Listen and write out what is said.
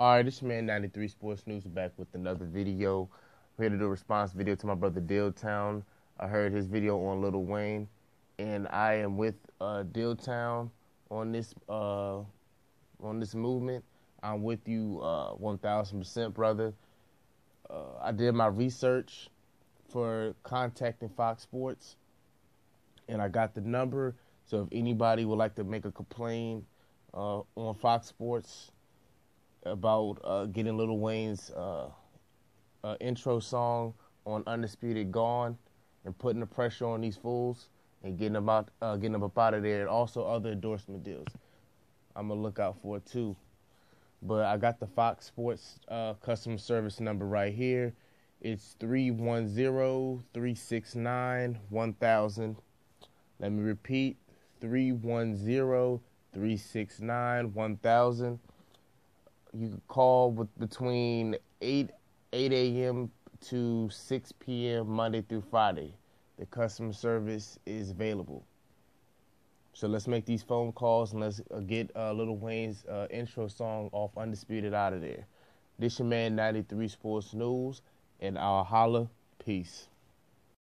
All right, this man 93 Sports News back with another video. I'm here to do a response video to my brother Dilltown. I heard his video on Little Wayne, and I am with uh, Dilltown on this uh, on this movement. I'm with you uh, 1,000%, brother. Uh, I did my research for contacting Fox Sports, and I got the number. So if anybody would like to make a complaint uh, on Fox Sports, about uh, getting Lil Wayne's uh, uh, intro song on Undisputed Gone and putting the pressure on these fools and getting them out, uh, getting them up out of there, and also other endorsement deals. I'm gonna look out for it too. But I got the Fox Sports uh, customer service number right here. It's 310-369-1000. Let me repeat, 310-369-1000 you can call with between 8 8 a.m. to 6 p.m. Monday through Friday. The customer service is available. So let's make these phone calls and let's uh, get uh, Lil Wayne's uh, intro song off Undisputed out of there. This your man 93 Sports News, and I'll holla. Peace.